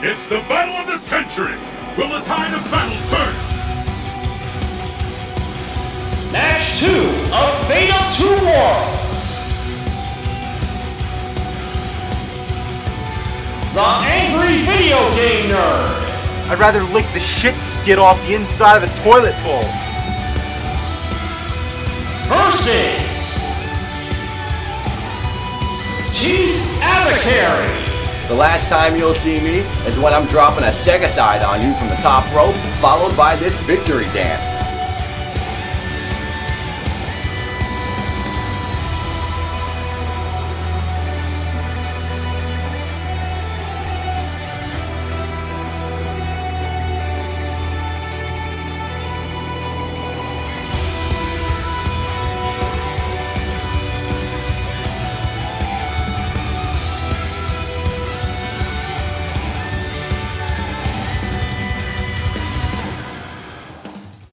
It's the battle of the century! Will the tide of battle turn? Match 2 of Fate of Two Worlds. The Angry Video Game Nerd I'd rather lick the shit skid off the inside of a toilet bowl. versus Keith Apicary. The last time you'll see me is when I'm dropping a Sega side on you from the top rope, followed by this victory dance.